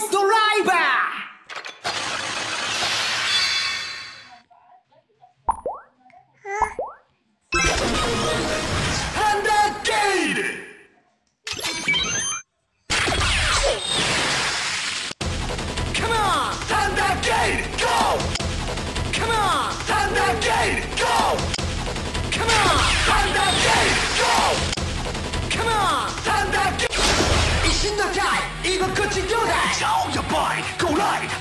スドライバーハンダーゲート心の会、居心地どう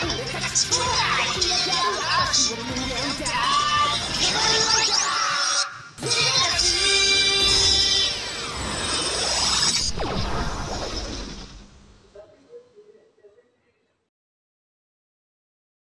Yeah!